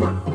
one.